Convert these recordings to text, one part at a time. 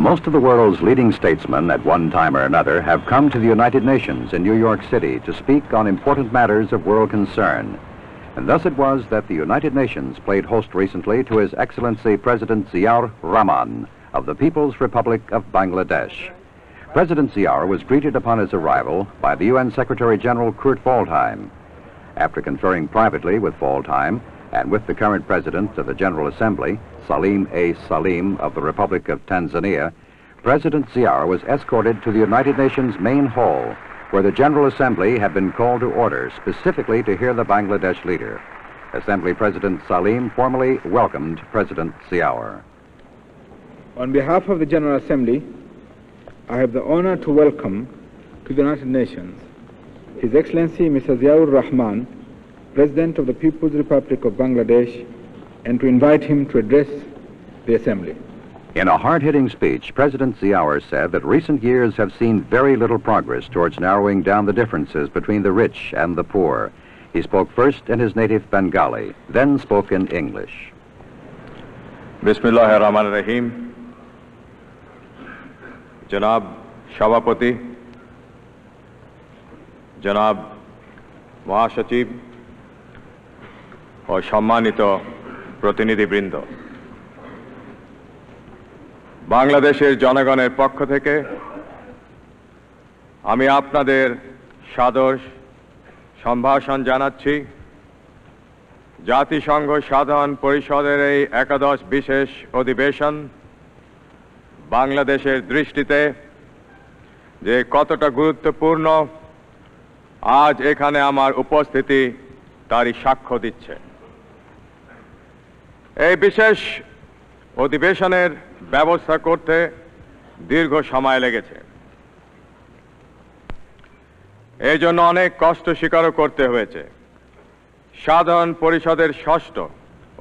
Most of the world's leading statesmen at one time or another have come to the United Nations in New York City to speak on important matters of world concern. And thus it was that the United Nations played host recently to His Excellency President Ziaur Rahman of the People's Republic of Bangladesh. President Ziaur was greeted upon his arrival by the UN Secretary General Kurt Waldheim. After conferring privately with Waldheim and with the current President of the General Assembly, Salim A. Salim of the Republic of Tanzania, President Ziaur was escorted to the United Nations main hall, where the General Assembly had been called to order specifically to hear the Bangladesh leader. Assembly President Salim formally welcomed President Ziaur. On behalf of the General Assembly, I have the honor to welcome to the United Nations His Excellency Mr. Ziaur Rahman, President of the People's Republic of Bangladesh and to invite him to address the Assembly. In a hard-hitting speech, President Ziaur said that recent years have seen very little progress towards narrowing down the differences between the rich and the poor. He spoke first in his native Bengali, then spoke in English. Bismillah ar-Rahman rahim Janab Shavapati, Janab Mahasachib, ও সম্মানিত প্রতিনিধিবৃন্দ। বাংলাদেশের জনগণের পক্ষ থেকে আমি আপনাদের সাদর সম্ভাষণ জানাচ্ছি। জাতিসংঘ সাধারণ পরিষদের এই একাদশ বিশেষ অধিবেশন বাংলাদেশের দৃষ্টিতে যে কতটা গুরুত্বপূর্ণ, আজ এখানে আমার উপস্থিতি তারই সাক্ষ্য দিচ্ছে। এই বিশেষ অধিবেশনের ব্যবস্থা করতে দীর্ঘ সময় লেগেছে। এই জন্য অনেক কষ্ট স্বীকারও করতে হয়েছে। সাধারণ পরিষদের ষষ্ঠ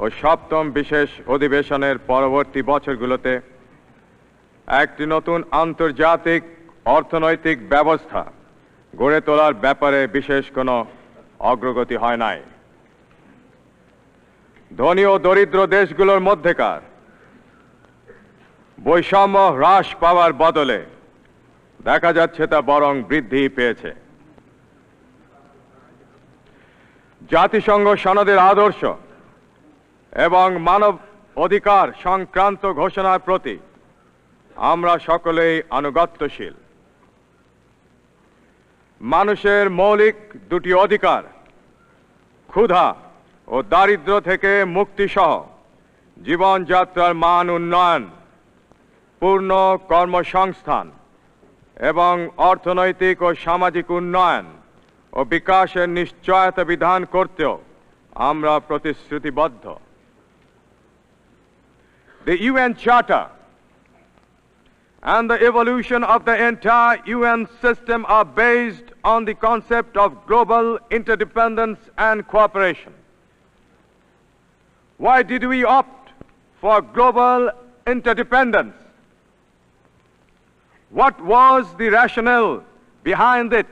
ও সপ্তম বিশেষ অধিবেশনের পরবর্তী বছরগুলোতে একটি নতুন আন্তর্জাতিক অর্থনৈতিক ব্যবস্থা গড়ে তোলার ব্যাপারে বিশেষ কোনো অগ্রগতি হয় নাই। ধনী ও দরিদ্র দেশগুলোর মধ্যেকার। বৈষম্য হ্রাস পাওয়ার বদলে দেখা যাচ্ছে তা বরং বৃদ্ধি পেয়েছে। জাতিসংঘ সনদের আদর্শ এবং মানব অধিকার সংক্রান্ত ঘোষণার প্রতি আমরা সকলেই আনুগত্যশীল। মানুষের মৌলিক দুটি অধিকার, ক্ষুধা ও দারিদ্র থেকে মুক্তিসহ জীবনযাত্রার মান উন্নয়ন, পূর্ণ কর্মসংস্থান এবং অর্থনৈতিক ও সামাজিক উন্নয়ন ও বিকাশের নিশ্চয়তা বিধান করতেও আমরা প্রতিশ্রুতিবদ্ধ। The UN charter and the evolution of the entire UN system are based on the concept of global interdependence and cooperation Why did we opt for global interdependence? What was the rationale behind it?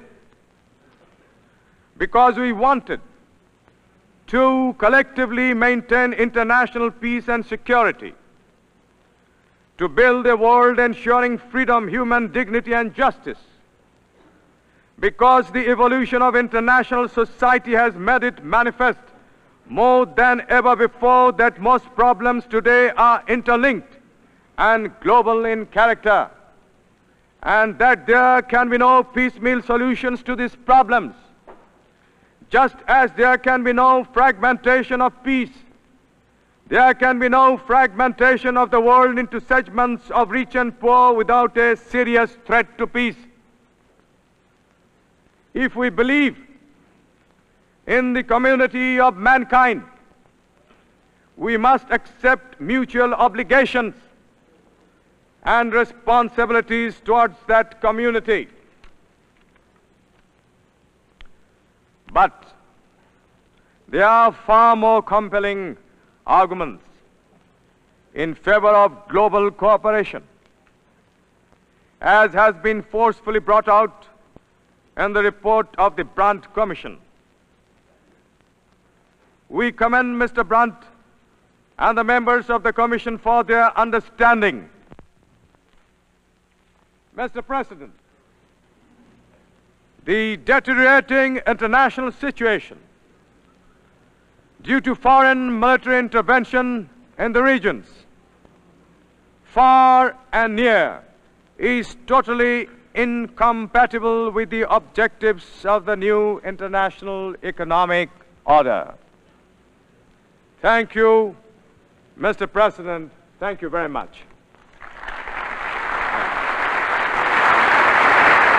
Because we wanted to collectively maintain international peace and security, to build a world ensuring freedom, human dignity, and justice. Because the evolution of international society has made it manifest more than ever before that most problems today are interlinked and global in character, and that there can be no piecemeal solutions to these problems, just as there can be no fragmentation of peace. There can be no fragmentation of the world into segments of rich and poor without a serious threat to peace. If we believe in the community of mankind, we must accept mutual obligations and responsibilities towards that community. But there are far more compelling arguments in favor of global cooperation, as has been forcefully brought out in the report of the Brandt Commission. We commend Mr. Brandt and the members of the Commission for their understanding Mr. President, the deteriorating international situation due to foreign military intervention in the regions, far and near, is totally incompatible with the objectives of the new international economic order. Thank you, Mr. President. Thank you very much.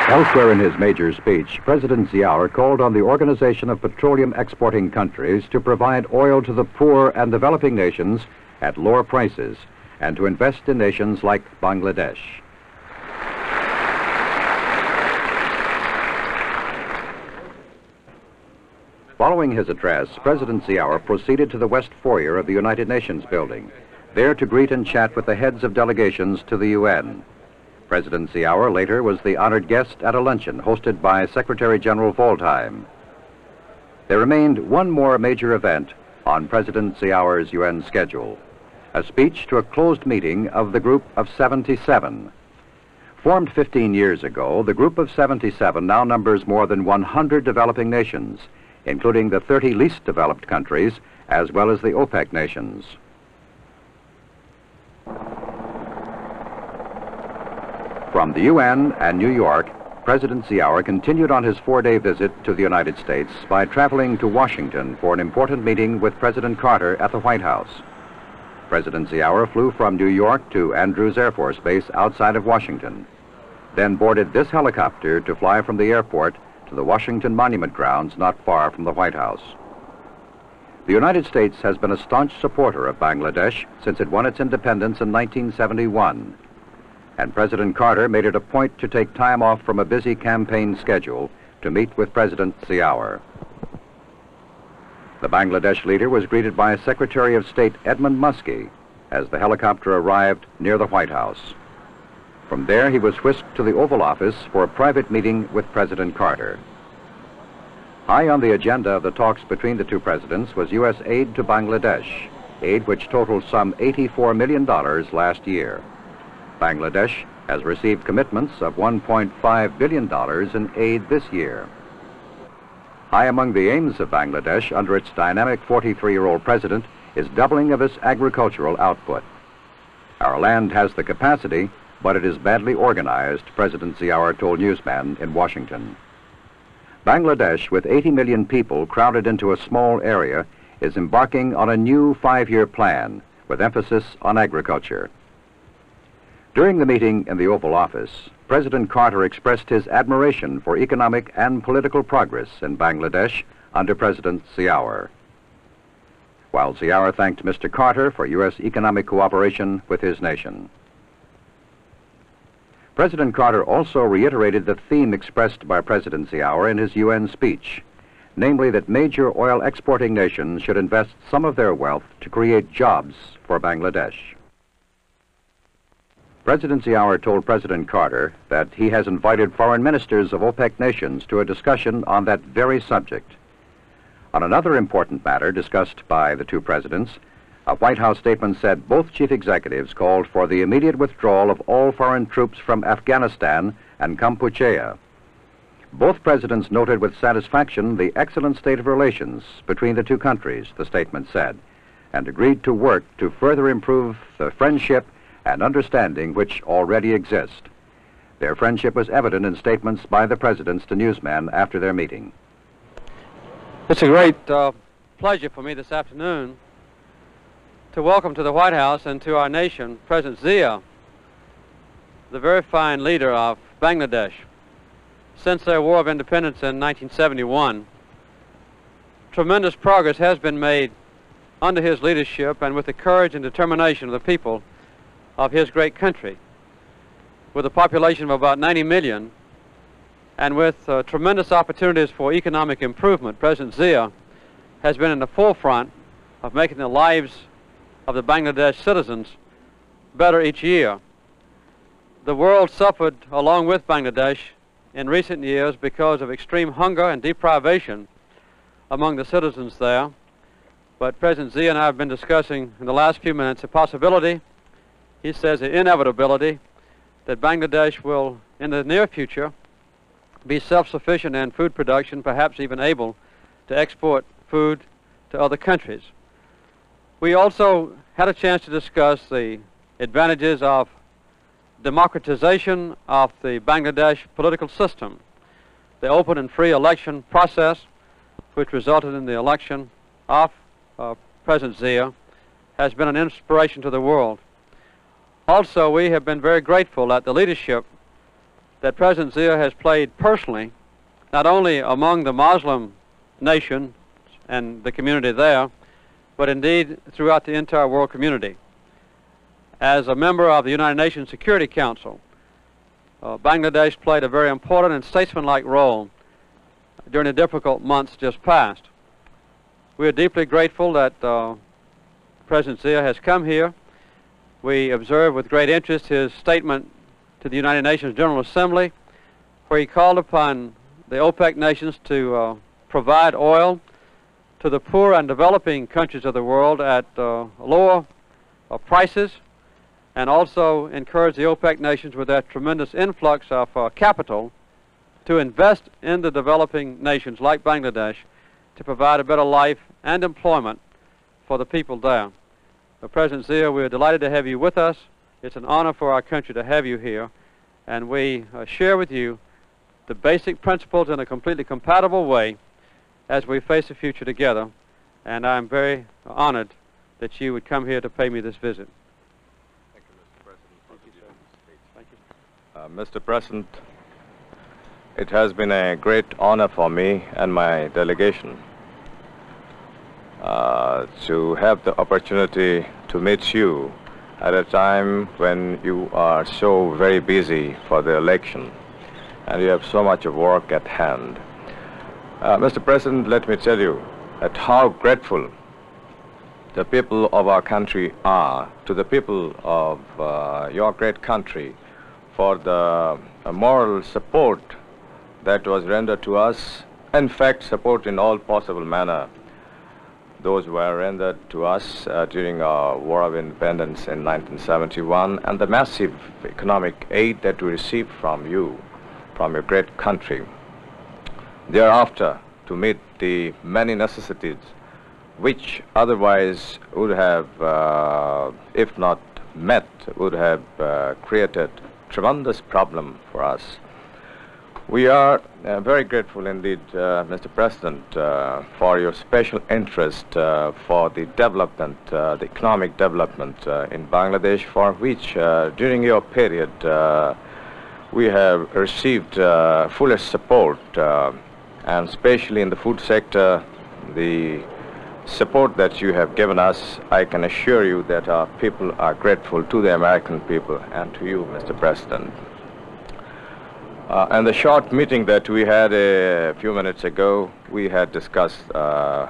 Elsewhere in his major speech, President Ziaur called on the Organization of Petroleum Exporting Countries to provide oil to the poor and developing nations at lower prices and to invest in nations like Bangladesh. Following his address, President Ziaur proceeded to the West Foyer of the United Nations building, there to greet and chat with the heads of delegations to the UN. President Ziaur later was the honored guest at a luncheon hosted by Secretary General Waldheim. There remained one more major event on President Ziaur's UN schedule, a speech to a closed meeting of the Group of 77. Formed 15 years ago, the Group of 77 now numbers more than 100 developing nations, including the 30 least developed countries, as well as the OPEC nations. From the UN and New York, President Ziaur continued on his four-day visit to the United States by traveling to Washington for an important meeting with President Carter at the White House. President Ziaur flew from New York to Andrews Air Force Base outside of Washington, then boarded this helicopter to fly from the airport to the Washington Monument Grounds not far from the White House. The United States has been a staunch supporter of Bangladesh since it won its independence in 1971 and President Carter made it a point to take time off from a busy campaign schedule to meet with President Ziaur. The Bangladesh leader was greeted by Secretary of State Edmund Muskie as the helicopter arrived near the White House. From there, he was whisked to the Oval Office for a private meeting with President Carter. High on the agenda of the talks between the two presidents was U.S. aid to Bangladesh, aid which totaled some $84 million last year. Bangladesh has received commitments of $1.5 billion in aid this year. High among the aims of Bangladesh under its dynamic 43-year-old president is doubling of its agricultural output. Our land has the capacity, but it is badly organized, President Ziaur told newsmen in Washington. Bangladesh, with 80 million people crowded into a small area, is embarking on a new five-year plan with emphasis on agriculture. During the meeting in the Oval Office, President Carter expressed his admiration for economic and political progress in Bangladesh under President Ziaur. While Ziaur thanked Mr. Carter for U.S. economic cooperation with his nation. President Carter also reiterated the theme expressed by President Ziaur in his UN speech, namely that major oil exporting nations should invest some of their wealth to create jobs for Bangladesh. President Ziaur told President Carter that he has invited foreign ministers of OPEC nations to a discussion on that very subject. On another important matter discussed by the two presidents, a White House statement said both chief executives called for the immediate withdrawal of all foreign troops from Afghanistan and Kampuchea. Both presidents noted with satisfaction the excellent state of relations between the two countries, the statement said, and agreed to work to further improve the friendship and understanding which already exist. Their friendship was evident in statements by the presidents to newsmen after their meeting. It's a great uh, pleasure for me this afternoon to welcome to the White House and to our nation President Zia, the very fine leader of Bangladesh. Since their War of Independence in 1971, tremendous progress has been made under his leadership and with the courage and determination of the people of his great country. With a population of about 90 million and with uh, tremendous opportunities for economic improvement, President Zia has been in the forefront of making the lives of the Bangladesh citizens better each year. The world suffered along with Bangladesh in recent years because of extreme hunger and deprivation among the citizens there. But President Zia and I have been discussing in the last few minutes the possibility he says the inevitability that Bangladesh will in the near future, be self-sufficient in food production, perhaps even able to export food to other countries. We also had a chance to discuss the advantages of democratization of the Bangladesh political system, the open and free election process, which resulted in the election of uh, President Zia, has been an inspiration to the world. Also, we have been very grateful at the leadership that President Zia has played personally, not only among the Muslim nation and the community there, but indeed throughout the entire world community. As a member of the United Nations Security Council, uh, Bangladesh played a very important and statesmanlike role during the difficult months just past. We are deeply grateful that uh, President Zia has come here. We observe with great interest his statement to the United Nations General Assembly, where he called upon the OPEC nations to uh, provide oil to the poor and developing countries of the world at uh, lower uh, prices and also encourage the OPEC nations with that tremendous influx of uh, capital to invest in the developing nations like Bangladesh to provide a better life and employment for the people there. President Zia, we are delighted to have you with us. It's an honor for our country to have you here, and we uh, share with you the basic principles in a completely compatible way as we face the future together, and I'm very honored that you would come here to pay me this visit. Thank you, Mr. President. Thank you. Uh, Mr. President, it has been a great honor for me and my delegation uh, to have the opportunity to meet you at a time when you are so very busy for the election and you have so much of work at hand. Uh, Mr. President, let me tell you that how grateful the people of our country are to the people of uh, your great country for the uh, moral support that was rendered to us, in fact, support in all possible manner those were rendered to us uh, during our War of Independence in 1971 and the massive economic aid that we received from you, from your great country. Thereafter, to meet the many necessities which otherwise would have, uh, if not met, would have uh, created tremendous problem for us. We are uh, very grateful indeed, uh, Mr. President, uh, for your special interest uh, for the development, the economic development in Bangladesh, for which during your period we have received fullest support, and especially in the food sector, the support that you have given us, I can assure you that our people are grateful to the American people and to you, Mr. President. Uh, and the short meeting that we had a few minutes ago, we had discussed uh,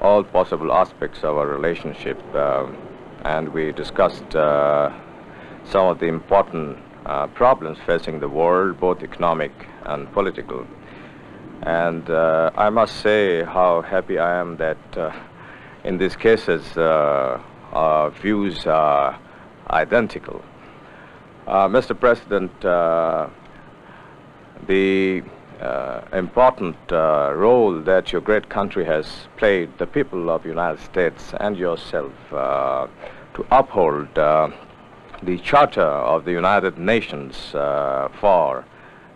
all possible aspects of our relationship, uh, and we discussed uh, some of the important uh, problems facing the world, both economic and political. And uh, I must say how happy I am that in these cases our views are identical. Uh, Mr. President, uh, the uh, important uh, role that your great country has played, the people of the United States and yourself, uh, to uphold uh, the Charter of the United Nations for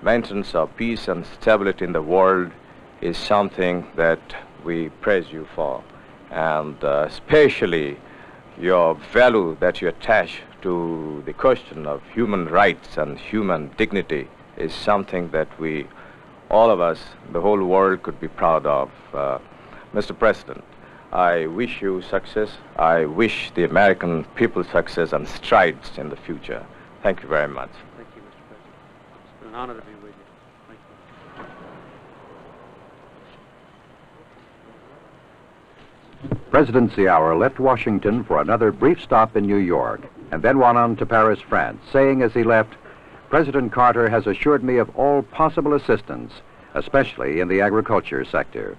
maintenance of peace and stability in the world is something that we praise you for. And especially your value that you attach to the question of human rights and human dignity is something that we, all of us, the whole world could be proud of. Uh, Mr. President, I wish you success. I wish the American people success and strides in the future. Thank you very much. Thank you, Mr. President. It's been an honor to be with you. Thank you. President Ziaur left Washington for another brief stop in New York and then went on to Paris, France, saying as he left, President Carter has assured me of all possible assistance, especially in the agriculture sector.